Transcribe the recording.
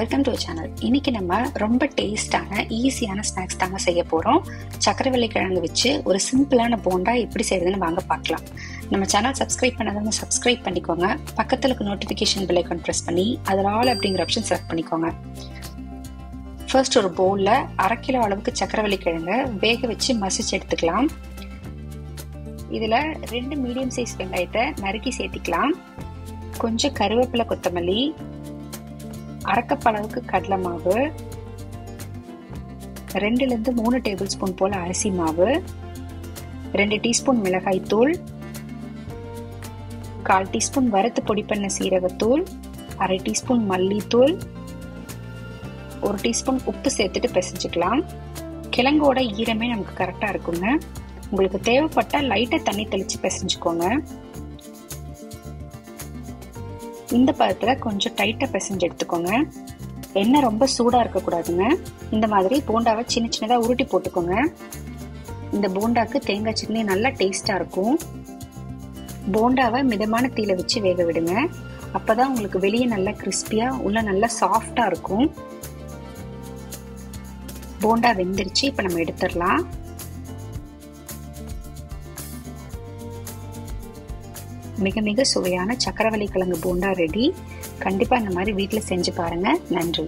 Welcome to channel இன்னைக்கு நம்ம ரொம்ப டேஸ்டான ஈஸியான ஸ்நாக்ஸ் தாங்க செய்ய போகிறோம் சக்கரவள்ளி கிழங்கு வச்சு ஒரு சிம்பிளான போண்டா எப்படி செய்யறதுன்னு வாங்க பார்க்கலாம். நம்ம சேனல் சப்ஸ்கிரைப் பண்ணாதவங்க சப்ஸ்கிரைப் பண்ணிக்கோங்க. பக்கத்தில் இருக்க நோட்டிஃபிகேஷன் பெல் ஐக்கான் ப்ரெஸ் பண்ணி அதில் ஆல் அப்படிங்கிற ஆப்ஷன் செலக்ட் பண்ணிக்கோங்க. ஃபர்ஸ்ட் ஒரு பவுலில் அரை கிலோ அளவுக்கு சக்கரவள்ளி கிழங்கு வேக வச்சு மசிச்சு எடுத்துக்கலாம். இதில் ரெண்டு மீடியம் சைஸ் வெங்காயத்தை நறுக்கி சேர்த்திக்கலாம். கொஞ்சம் கருவேப்பிலை கொத்தமல்லி அரைக்கப் அளவுக்கு கடலை மாவு ரெண்டுலேருந்து மூணு டேபிள் ஸ்பூன் போல் அரிசி மாவு ரெண்டு டீஸ்பூன் மிளகாய் தூள் கால் டீஸ்பூன் வறுத்து பொடி பண்ண சீரகத்தூள் அரை டீஸ்பூன் மல்லித்தூள் ஒரு டீஸ்பூன் உப்பு சேர்த்துட்டு பிசைஞ்சிக்கலாம். கிழங்கோட ஈரமே நமக்கு கரெக்டாக இருக்குங்க. உங்களுக்கு தேவைப்பட்டால் லைட்டாக தண்ணி தெளித்து பிசைஞ்சுக்கோங்க. இந்த பதத்தில் கொஞ்சம் டைட்டாக பிசைஞ்சு எடுத்துக்கோங்க. எண்ணெய் ரொம்ப சூடாக இருக்கக்கூடாதுங்க. இந்த மாதிரி போண்டாவை சின்ன சின்னதாக உருட்டி போட்டுக்கோங்க. இந்த போண்டாக்கு தேங்காய் சட்னி நல்லா டேஸ்ட்டாக இருக்கும். போண்டாவை மிதமான தீயில வச்சு வேக விடுங்க. அப்போ தான் உங்களுக்கு வெளியே நல்லா கிறிஸ்பியாக உள்ள நல்லா சாஃப்டாக இருக்கும். போண்டா வெந்துருச்சு இப்போ நம்ம எடுத்துடலாம். மிக மிக சுவையான சக்கரவள்ளி கிழங்கு போண்டா ரெடி கண்டிப்பாக இந்த மாதிரி வீட்டில் செஞ்சு பாருங்கள் நன்றி.